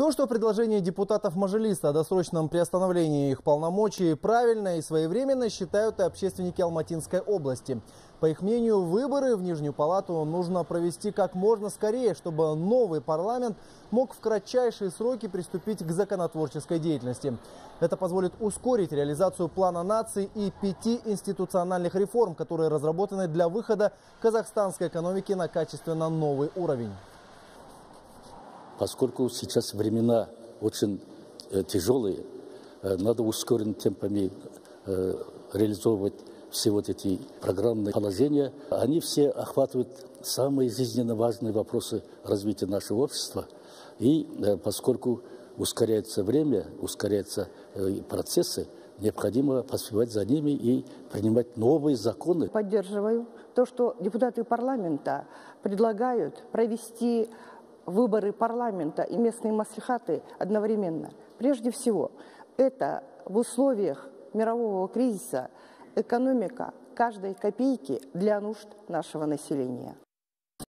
То, что предложение депутатов Мажилиста о досрочном приостановлении их полномочий правильно и своевременно, считают и общественники Алматинской области. По их мнению, выборы в Нижнюю палату нужно провести как можно скорее, чтобы новый парламент мог в кратчайшие сроки приступить к законотворческой деятельности. Это позволит ускорить реализацию плана наций и пяти институциональных реформ, которые разработаны для выхода казахстанской экономики на качественно новый уровень поскольку сейчас времена очень э, тяжелые, э, надо ускоренными темпами э, реализовывать все вот эти программные положения. Они все охватывают самые жизненно важные вопросы развития нашего общества. И поскольку ускоряется время, ускоряются процессы, необходимо поспевать за ними и принимать новые законы. Поддерживаю то, что депутаты парламента предлагают провести выборы парламента и местные маслихаты одновременно. Прежде всего, это в условиях мирового кризиса экономика каждой копейки для нужд нашего населения.